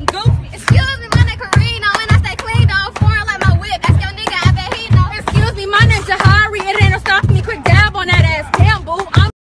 Excuse me, my and I clean like my whip. Your nigga, Excuse me, name's